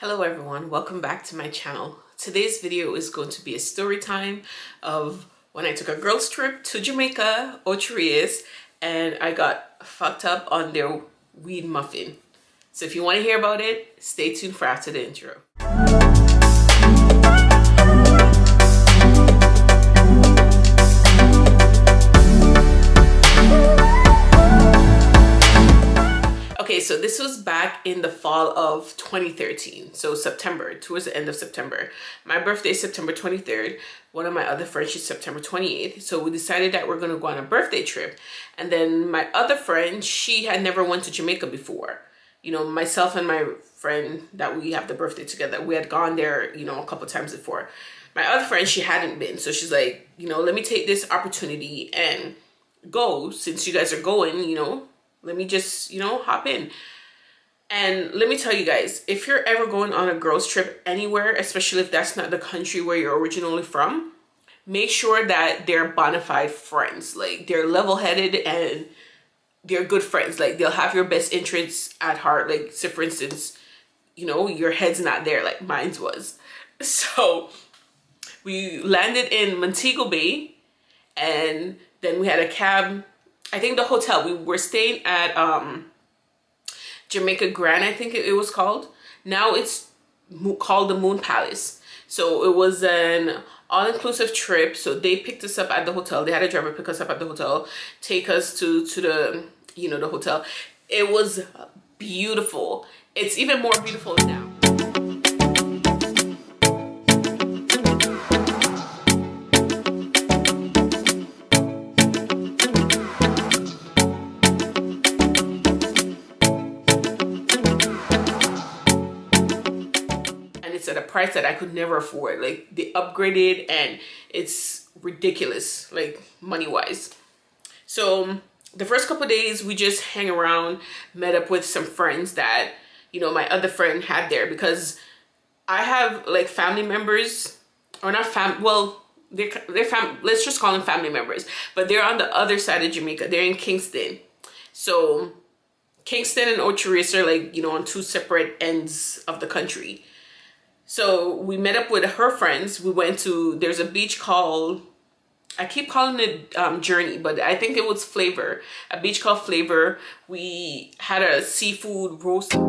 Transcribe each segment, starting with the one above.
Hello everyone, welcome back to my channel. Today's video is going to be a story time of when I took a girls trip to Jamaica, Ocho Rios, and I got fucked up on their weed muffin. So if you want to hear about it, stay tuned for after the intro. So this was back in the fall of 2013. So September, towards the end of September. My birthday is September 23rd. One of my other friends is September 28th. So we decided that we're gonna go on a birthday trip. And then my other friend, she had never went to Jamaica before. You know, myself and my friend that we have the birthday together, we had gone there, you know, a couple times before. My other friend, she hadn't been. So she's like, you know, let me take this opportunity and go since you guys are going, you know, let me just, you know, hop in. And let me tell you guys, if you're ever going on a girls trip anywhere, especially if that's not the country where you're originally from, make sure that they're bona fide friends. Like they're level-headed and they're good friends. Like they'll have your best interests at heart. Like so for instance, you know, your head's not there like mine's was. So we landed in Montego Bay and then we had a cab I think the hotel we were staying at um Jamaica Grande I think it, was called. Now it's called the Moon Palace. So it was an all-inclusive trip so they picked us up at the hotel. They had a driver pick us up at the hotel take us to to the you know the hotel. It was beautiful. It's even more beautiful now price that I could never afford. Like they upgraded and it's ridiculous, like money wise. So the first couple days we just hang around, met up with some friends that, you know, my other friend had there because I have like family members or not fam, well, they're, they're fam, let's just call them family members, but they're on the other side of Jamaica. They're in Kingston. So Kingston and Ocho are like, you know, on two separate ends of the country. So we met up with her friends. We went to, there's a beach called, I keep calling it um, Journey, but I think it was Flavor. A beach called Flavor. We had a seafood roast. It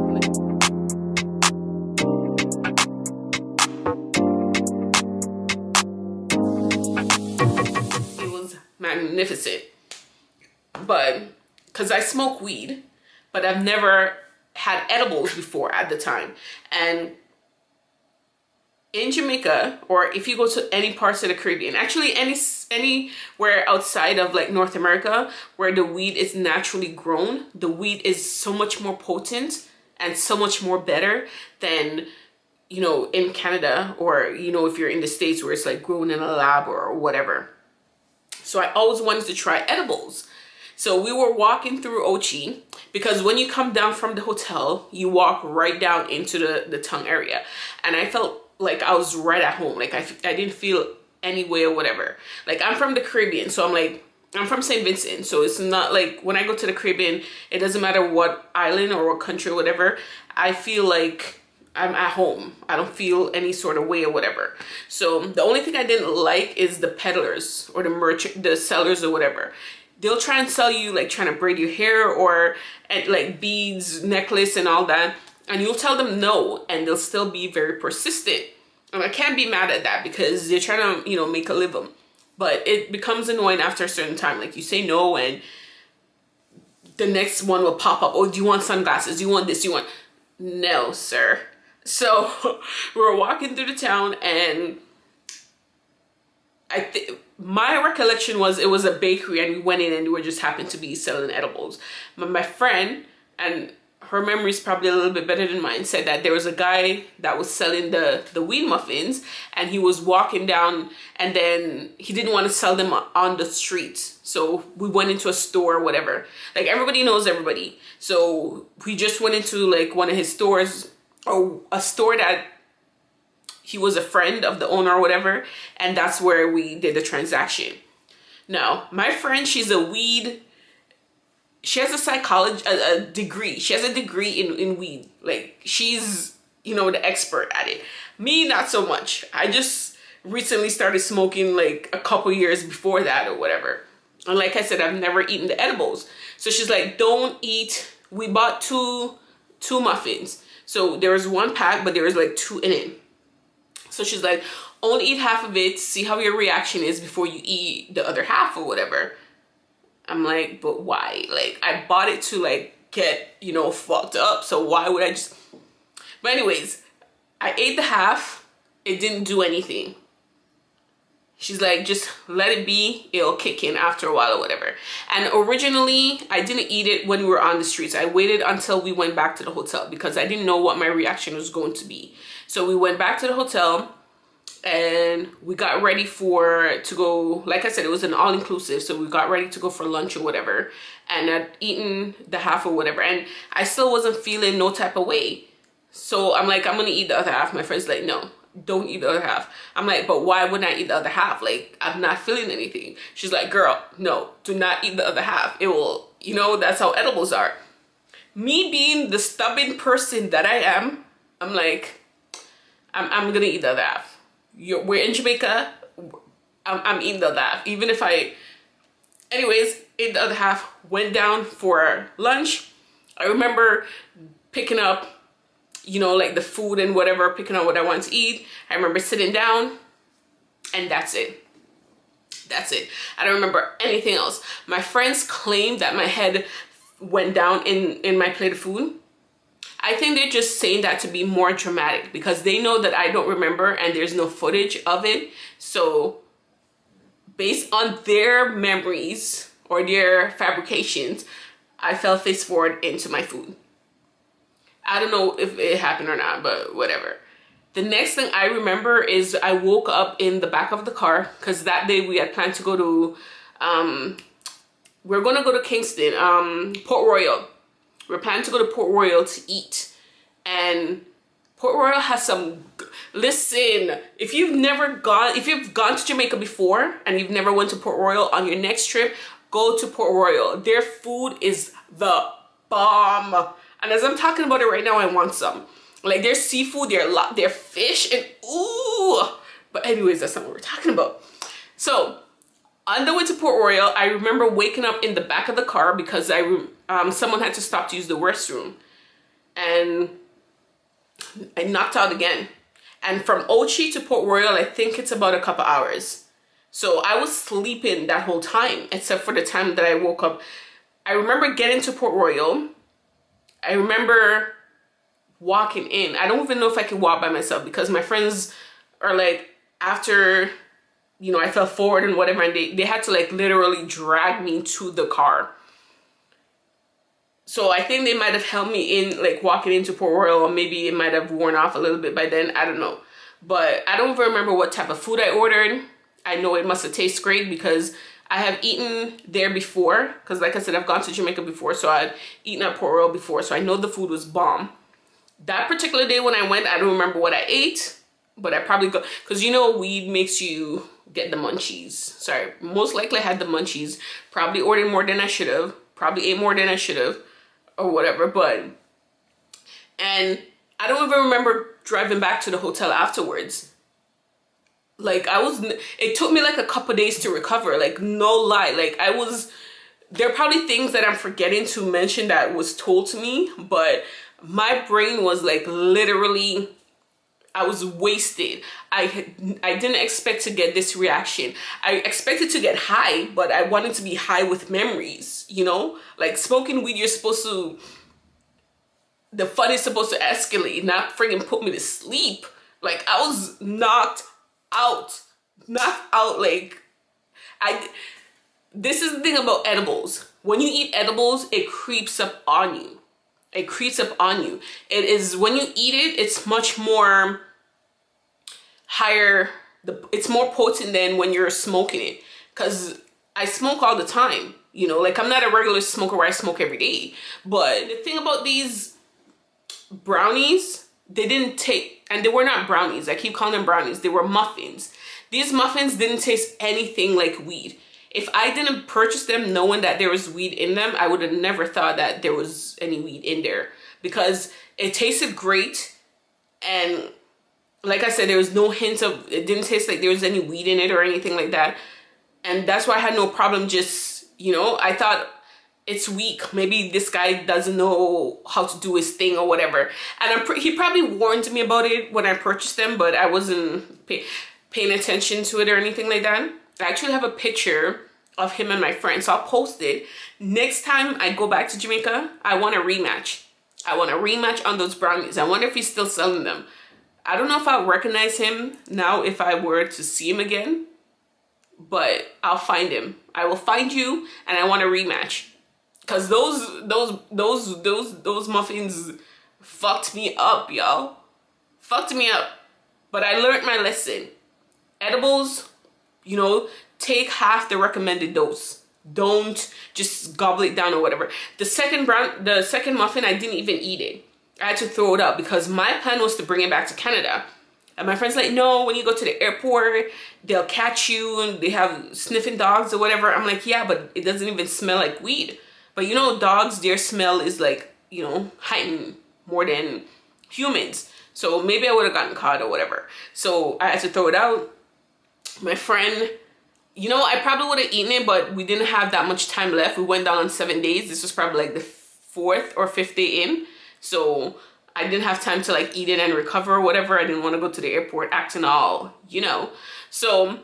was magnificent. But, because I smoke weed, but I've never had edibles before at the time. And in Jamaica or if you go to any parts of the Caribbean, actually any anywhere outside of like North America where the weed is naturally grown, the weed is so much more potent and so much more better than you know in Canada or you know if you're in the States where it's like grown in a lab or whatever. So I always wanted to try edibles. So we were walking through Ochi because when you come down from the hotel, you walk right down into the, the tongue area. And I felt like I was right at home. Like I, I didn't feel any way or whatever. Like I'm from the Caribbean, so I'm like, I'm from St. Vincent, so it's not like when I go to the Caribbean, it doesn't matter what island or what country or whatever, I feel like I'm at home. I don't feel any sort of way or whatever. So the only thing I didn't like is the peddlers or the merchant, the sellers or whatever. They'll try and sell you like trying to braid your hair or like beads, necklace and all that and you'll tell them no and they'll still be very persistent. And i can't be mad at that because they're trying to you know make a living. But it becomes annoying after a certain time like you say no and the next one will pop up. Oh do you want sunglasses? Do you want this? Do you want no sir. So we're walking through the town and i think my recollection was it was a bakery and we went in and we were just happened to be selling edibles. But my friend and her memory is probably a little bit better than mine, said that there was a guy that was selling the, the weed muffins and he was walking down and then he didn't want to sell them on the street. So we went into a store or whatever. Like everybody knows everybody. So we just went into like one of his stores or a store that he was a friend of the owner or whatever. And that's where we did the transaction. Now, my friend, she's a weed she has a psychology a, a, degree she has a degree in in weed like she's you know, the expert at it. Me, not so much. I just recently started smoking like a couple years before that or whatever. And like I said, I've never eaten the edibles. So she's like, don't eat. We bought two, two muffins. So there was one pack, but there was like two in it. So she's like, only eat half of it, see how your reaction is before you eat the other half or whatever. I'm like, but why? Like, I bought it to like get, you know, fucked up. So why would I just... But anyways, I ate the half. It didn't do anything. She's like, just let it be. It'll kick in after a while or whatever. And originally, I didn't eat it when we were on the streets. I waited until we went back to the hotel because I didn't know what my reaction was going to be. So we went back to the hotel and we got ready for to go like i said it was an all-inclusive so we got ready to go for lunch or whatever and i'd eaten the half or whatever and i still wasn't feeling no type of way. So i'm like i'm gonna eat the other half. My friend's like no don't eat the other half. I'm like but why wouldn't i eat the other half? Like i'm not feeling anything. She's like girl no do not eat the other half. It will you know that's how edibles are. Me being the stubborn person that i am i'm like i'm, I'm gonna eat the other half you're, we're in Jamaica. I'm, I'm eating the other half. Even if I, anyways, ate the other half, went down for lunch. I remember picking up, you know, like the food and whatever, picking up what I want to eat. I remember sitting down and that's it. That's it. I don't remember anything else. My friends claim that my head went down in, in my plate of food. I think they're just saying that to be more dramatic because they know that I don't remember and there's no footage of it. So based on their memories or their fabrications, I fell face forward into my food. I don't know if it happened or not, but whatever. The next thing I remember is I woke up in the back of the car because that day we had planned to go to, um, we we're going to go to Kingston, um, Port Royal we're planning to go to Port Royal to eat. And Port Royal has some, listen, if you've never gone, if you've gone to Jamaica before and you've never went to Port Royal on your next trip, go to Port Royal. Their food is the bomb. And as I'm talking about it right now, I want some. Like their seafood, their, their fish, and ooh. But anyways, that's not what we're talking about. So on the way to Port Royal, I remember waking up in the back of the car because I um, someone had to stop to use the restroom. And I knocked out again. And from Ochi to Port Royal, I think it's about a couple hours. So I was sleeping that whole time, except for the time that I woke up. I remember getting to Port Royal. I remember walking in. I don't even know if I could walk by myself because my friends are like, after you know, I fell forward and whatever, and they, they had to like literally drag me to the car. So I think they might have held me in, like walking into Port Royal, or maybe it might have worn off a little bit by then. I don't know. But I don't remember what type of food I ordered. I know it must have tasted great because I have eaten there before. Because like I said, I've gone to Jamaica before. So I'd eaten at Port Royal before. So I know the food was bomb. That particular day when I went, I don't remember what I ate. But I probably go, because you know weed makes you get the munchies. Sorry, most likely I had the munchies. Probably ordered more than I should have. Probably ate more than I should have or whatever. But, and I don't even remember driving back to the hotel afterwards. Like I was, it took me like a couple days to recover. Like no lie. Like I was, there are probably things that I'm forgetting to mention that was told to me. But my brain was like literally I was wasted. I I didn't expect to get this reaction. I expected to get high, but I wanted to be high with memories, you know? Like smoking weed, you're supposed to the fun is supposed to escalate, not friggin' put me to sleep. Like I was knocked out. Knocked out like I this is the thing about edibles. When you eat edibles, it creeps up on you it creeps up on you. It is when you eat it, it's much more higher, the, it's more potent than when you're smoking it. Cause I smoke all the time, you know, like I'm not a regular smoker where I smoke every day. But the thing about these brownies, they didn't take, and they were not brownies. I keep calling them brownies. They were muffins. These muffins didn't taste anything like weed if I didn't purchase them knowing that there was weed in them, I would have never thought that there was any weed in there because it tasted great. and like I said, there was no hint of it didn't taste like there was any weed in it or anything like that. And that's why I had no problem just, you know, I thought it's weak. Maybe this guy doesn't know how to do his thing or whatever. And I'm he probably warned me about it when I purchased them, but I wasn't pay paying attention to it or anything like that. I actually have a picture of him and my friend, so I'll post it. Next time I go back to Jamaica, I want a rematch. I want a rematch on those brownies. I wonder if he's still selling them. I don't know if I'll recognize him now if I were to see him again, but I'll find him. I will find you and I want a rematch. Cause those those those those those muffins fucked me up, y'all. Fucked me up. But I learned my lesson. Edibles, you know, take half the recommended dose. Don't just gobble it down or whatever. The second brown the second muffin I didn't even eat it. I had to throw it up because my plan was to bring it back to Canada. And my friend's like, no, when you go to the airport, they'll catch you and they have sniffing dogs or whatever. I'm like, yeah, but it doesn't even smell like weed. But you know, dogs, their smell is like, you know, heightened more than humans. So maybe I would have gotten caught or whatever. So I had to throw it out. My friend, you know, I probably would have eaten it, but we didn't have that much time left. We went down on seven days. This was probably like the fourth or fifth day in. So I didn't have time to like eat it and recover or whatever. I didn't want to go to the airport acting all, you know. So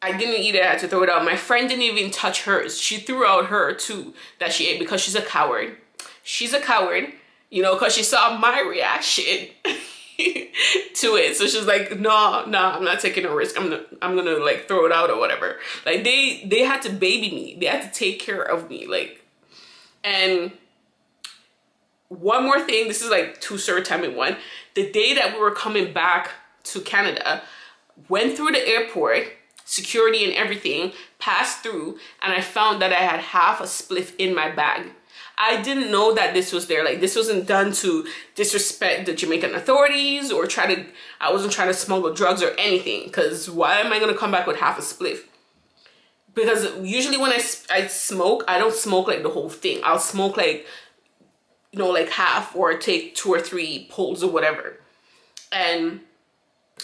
I didn't eat it. I had to throw it out. My friend didn't even touch hers. She threw out her too that she ate because she's a coward. She's a coward, you know, because she saw my reaction to it. So she's like, no, no, I'm not taking a risk. I'm gonna, I'm gonna like throw it out or whatever. Like they, they had to baby me. They had to take care of me. Like, and one more thing this is like two story time in one the day that we were coming back to canada went through the airport security and everything passed through and i found that i had half a spliff in my bag i didn't know that this was there like this wasn't done to disrespect the jamaican authorities or try to i wasn't trying to smuggle drugs or anything because why am i to come back with half a spliff because usually when I, I smoke i don't smoke like the whole thing i'll smoke like you know, like half or take two or three pulls or whatever. And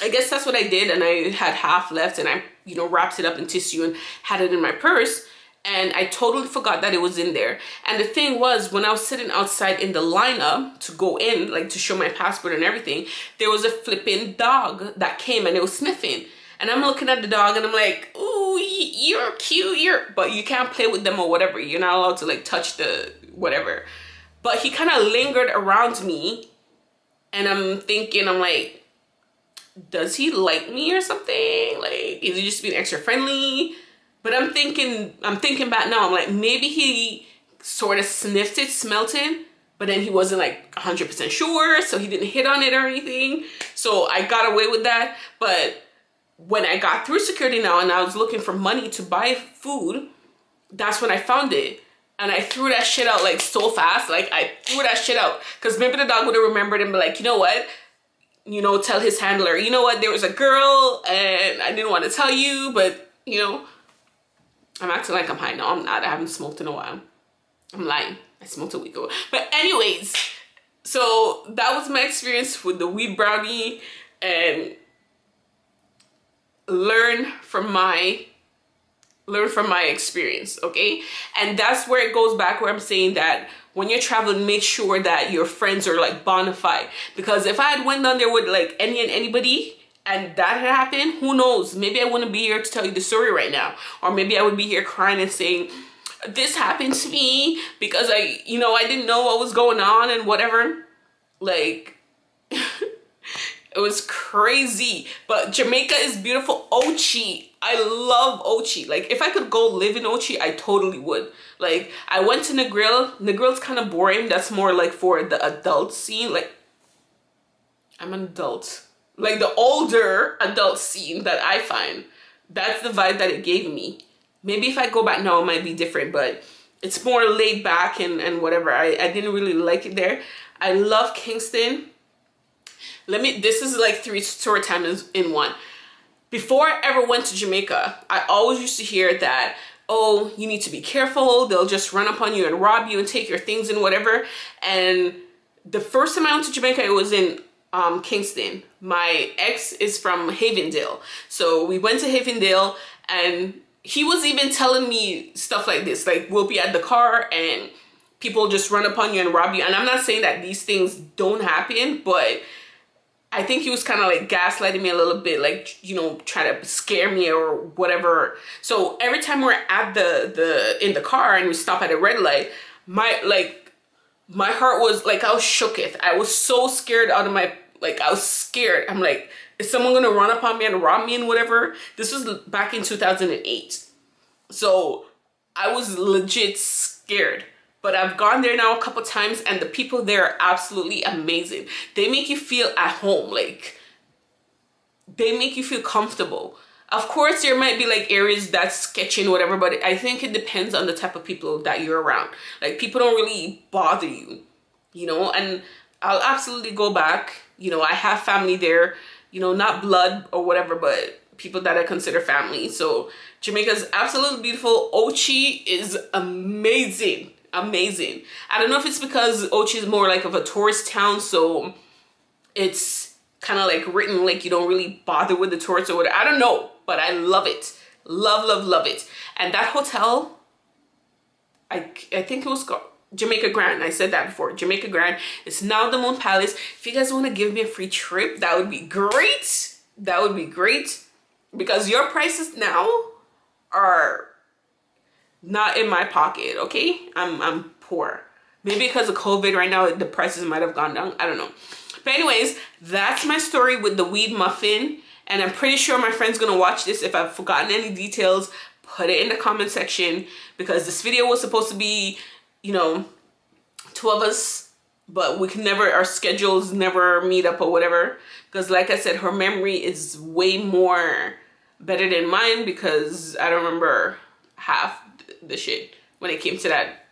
I guess that's what I did. And I had half left and I, you know, wrapped it up in tissue and had it in my purse. And I totally forgot that it was in there. And the thing was, when I was sitting outside in the lineup to go in, like to show my passport and everything, there was a flipping dog that came and it was sniffing. And I'm looking at the dog and I'm like, ooh, you're cute, you're, but you can't play with them or whatever. You're not allowed to like touch the whatever. But he kind of lingered around me. And I'm thinking, I'm like, does he like me or something? Like, is he just being extra friendly? But I'm thinking, I'm thinking back now, I'm like, maybe he sort of sniffed it, smelt it, but then he wasn't like 100% sure, so he didn't hit on it or anything. So I got away with that. But when I got through security now and I was looking for money to buy food, that's when I found it and I threw that shit out like so fast. Like I threw that shit out because maybe the dog would have remembered and be like, you know what? You know, tell his handler, you know what? There was a girl and I didn't want to tell you, but you know, I'm acting like I'm high. No, I'm not. I haven't smoked in a while. I'm lying. I smoked a week ago. But anyways, so that was my experience with the weed brownie and learn from my learn from my experience okay and that's where it goes back where i'm saying that when you're traveling make sure that your friends are like bona fide because if i had went down there with like any and anybody and that had happened who knows maybe i wouldn't be here to tell you the story right now or maybe i would be here crying and saying this happened to me because i you know i didn't know what was going on and whatever like it was crazy but jamaica is beautiful ochi I love Ochi. Like if I could go live in Ochi, I totally would. Like I went to Negril. Negril's kind of boring. That's more like for the adult scene. Like I'm an adult. Like the older adult scene that I find. That's the vibe that it gave me. Maybe if I go back now, it might be different, but it's more laid back and, and whatever. I, I didn't really like it there. I love Kingston. Let me, this is like three story times in one before I ever went to Jamaica, I always used to hear that, oh, you need to be careful. They'll just run up on you and rob you and take your things and whatever. And the first time I went to Jamaica, it was in um, Kingston. My ex is from Havendale. So we went to Havendale and he was even telling me stuff like this. Like we'll be at the car and people just run upon you and rob you. And I'm not saying that these things don't happen, but I think he was kind of like gaslighting me a little bit, like, you know, trying to scare me or whatever. So every time we're at the, the, in the car and we stop at a red light, my, like, my heart was like, I was shooketh. I was so scared out of my like I was scared. I'm like, is someone gonna run up on me and rob me and whatever? This was back in 2008. So I was legit scared. But I've gone there now a couple times and the people there are absolutely amazing. They make you feel at home. Like they make you feel comfortable. Of course, there might be like areas that's sketchy and whatever, but I think it depends on the type of people that you're around. Like people don't really bother you, you know, and I'll absolutely go back you know, I have family there, you know, not blood or whatever, but people that I consider family. So Jamaica's absolutely beautiful. Ochi is amazing, amazing. I don't know if it's because Ochi is more like of a tourist town, so it's kind of like written like you don't really bother with the tourists or whatever. I don't know, but I love it. Love, love, love it. And that hotel, I, I think it was called, Jamaica Grande. I said that before. Jamaica Grande. It's now the Moon Palace. If you guys want to give me a free trip, that would be great. That would be great. Because your prices now are not in my pocket, okay? I'm, I'm poor. Maybe because of COVID right now, the prices might have gone down. I don't know. But anyways, that's my story with the weed muffin. And I'm pretty sure my friend's gonna watch this. If I've forgotten any details, put it in the comment section. Because this video was supposed to be you know, two of us, but we can never, our schedules never meet up or whatever. Because like I said, her memory is way more better than mine because I don't remember half the shit when it came to that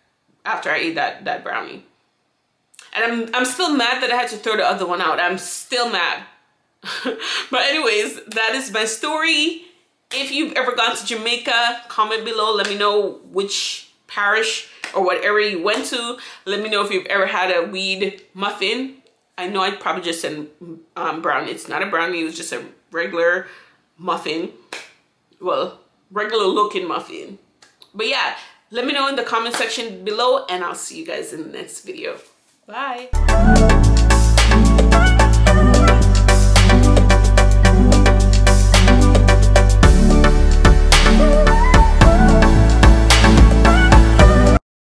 after I ate that, that brownie. And I'm, I'm still mad that I had to throw the other one out. I'm still mad. but anyways, that is my story. If you've ever gone to Jamaica, comment below. Let me know which parish or whatever you went to. Let me know if you've ever had a weed muffin. I know I probably just said um, brownie. It's not a brownie. It was just a regular muffin. Well, regular looking muffin. But yeah, let me know in the comment section below and I'll see you guys in the next video. Bye.